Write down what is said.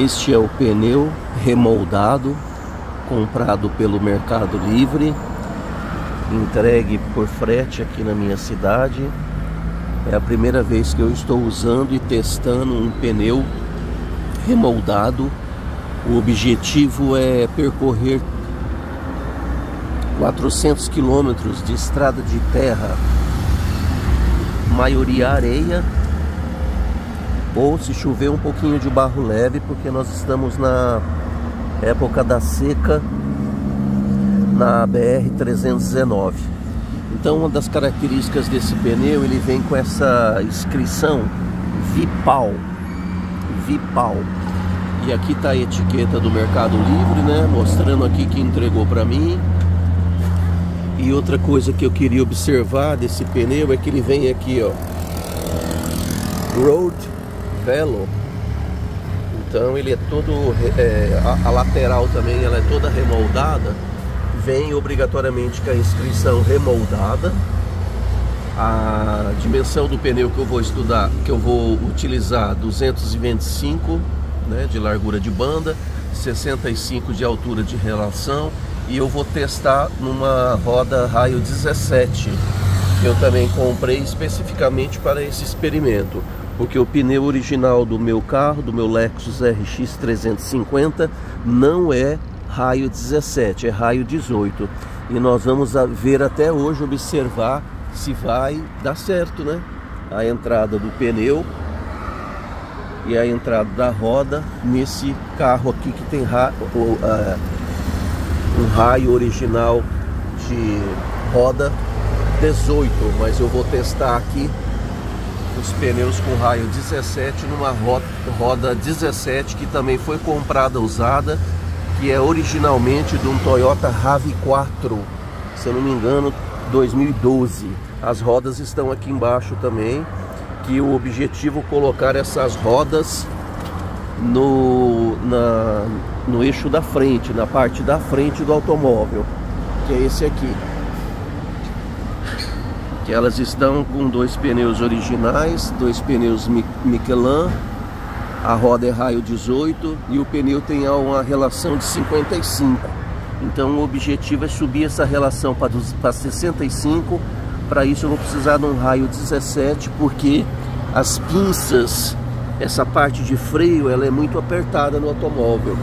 Este é o pneu remoldado, comprado pelo Mercado Livre, entregue por frete aqui na minha cidade. É a primeira vez que eu estou usando e testando um pneu remoldado. O objetivo é percorrer 400 quilômetros de estrada de terra, maioria areia, ou se chover um pouquinho de barro leve, porque nós estamos na época da seca na BR-319. Então uma das características desse pneu, ele vem com essa inscrição Vipal, Vipal. E aqui está a etiqueta do Mercado Livre, né? Mostrando aqui que entregou para mim. E outra coisa que eu queria observar desse pneu é que ele vem aqui, ó. Road Velo. Então ele é todo é, a, a, lateral também ela é toda remoldada. Vem obrigatoriamente com a inscrição remoldada. A dimensão do pneu que eu vou estudar, que eu vou utilizar 225 né, de largura de banda, 65 de altura de relação e eu vou testar numa roda raio 17 que eu também comprei especificamente para esse experimento porque o pneu original do meu carro, do meu Lexus RX 350, não é raio 17, é raio 18. E nós vamos ver até hoje, observar se vai dar certo, né? A entrada do pneu e a entrada da roda nesse carro aqui que tem ra uh, um raio original de roda 18, mas eu vou testar aqui os pneus com raio 17 numa roda 17 que também foi comprada usada, que é originalmente de um Toyota RAV4, se eu não me engano, 2012. As rodas estão aqui embaixo também, que o objetivo é colocar essas rodas no, na, no eixo da frente, na parte da frente do automóvel, que é esse aqui elas estão com dois pneus originais, dois pneus Michelin, a roda é raio 18 e o pneu tem uma relação de 55. Então o objetivo é subir essa relação para 65. Para isso eu vou precisar de um raio 17, porque as pinças, essa parte de freio, ela é muito apertada no automóvel.